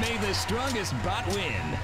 May the strongest bot win.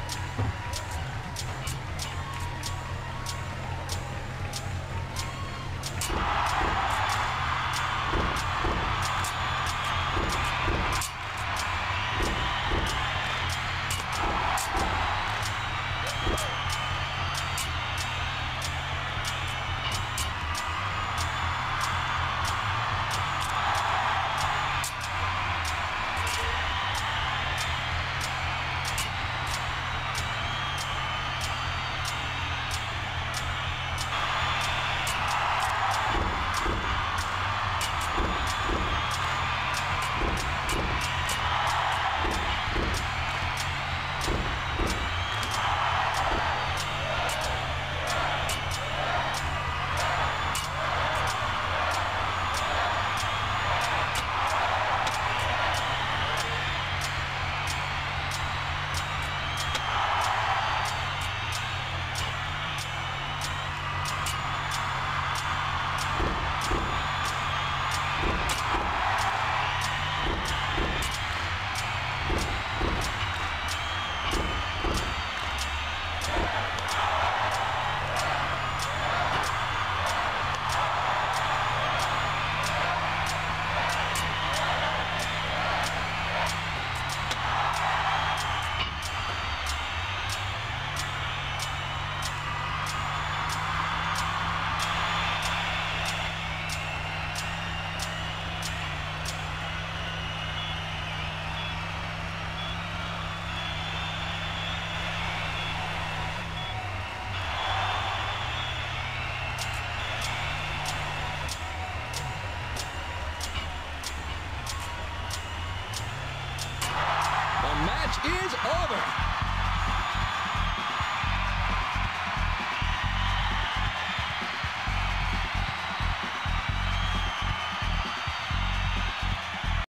Match is over.